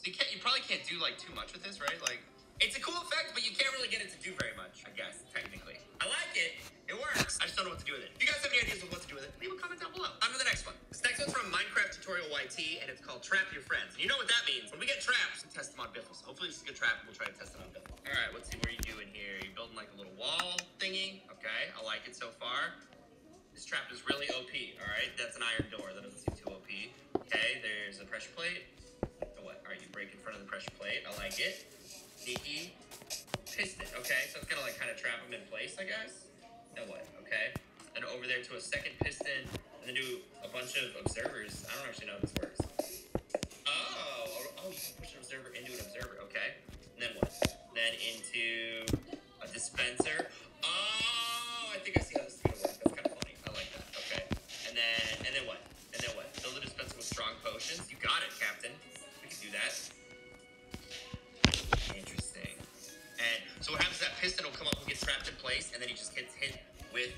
So you can't, you probably can't do like too much with this, right? Like, it's a cool effect, but you can't really get it to do very much, I guess, technically. I like it. It works. I just don't know what to do with it. If you guys have any ideas of what to do with it, leave a comment down below. On to the next one. This next one's from Minecraft Tutorial YT, and it's called Trap Your Friends. And you know what that means. When we get traps, we test them on Biffle. So hopefully this is a good trap, and we'll try to test it on Biffle. All right, let's see what you're you doing here. You're building like a little wall thingy. Okay, I like it so far. This trap is really OP, all right? That's an iron door. That doesn't pressure plate. I like it. Sneaky. Piston. Okay, so it's gonna like kind of trap them in place, I guess. Then what? Okay. Then over there to a second piston, and then do a bunch of observers. I don't actually know how this works. Oh, oh, oh can push an observer into an observer. Okay. And then what? Then into a dispenser. Oh, I think I see how this is gonna work. That's kind of funny. I like that. Okay. And then, and then what? And then what? Fill the dispenser with strong potions. You got it, Captain. We can do. And that piston will come up and get trapped in place, and then he just gets hit with